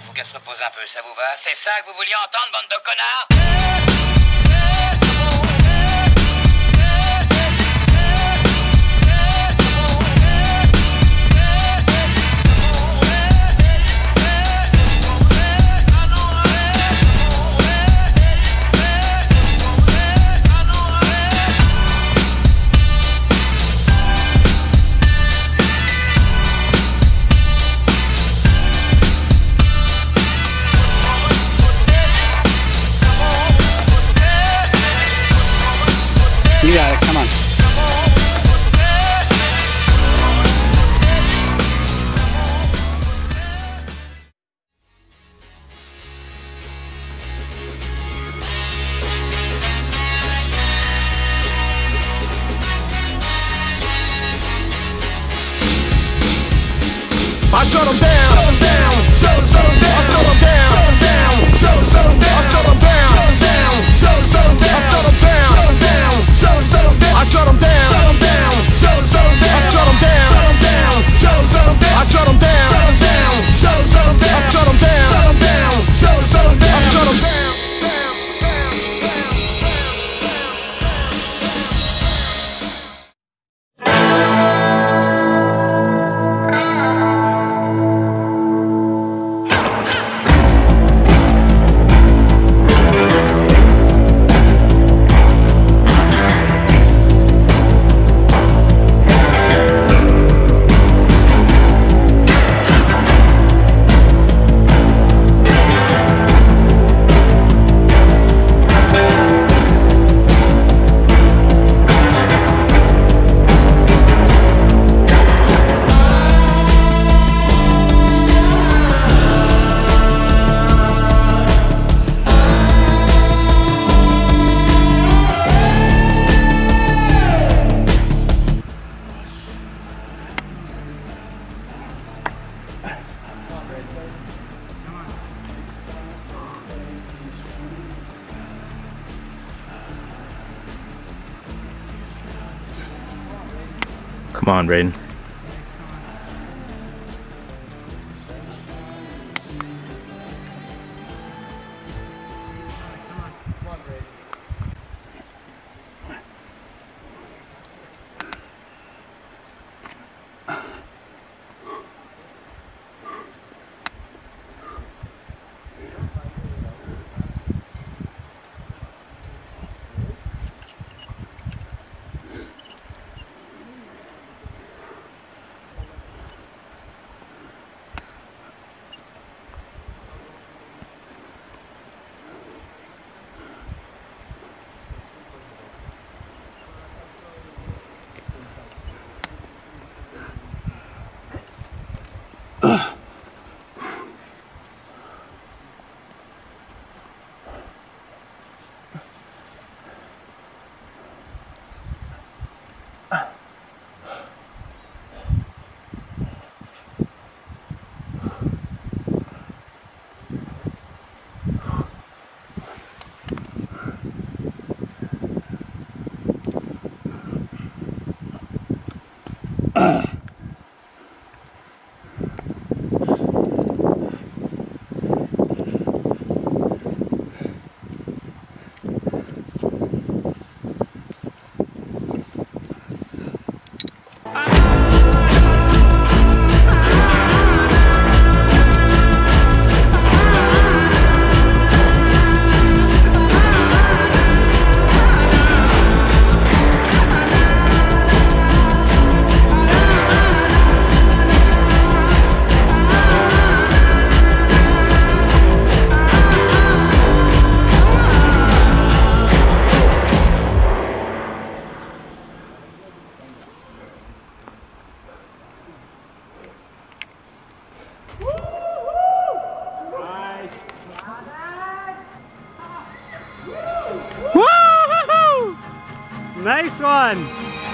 faut qu'elle se repose un peu, ça vous va? C'est ça que vous vouliez entendre, bande de connards? shut them down. Come on, Braden. one.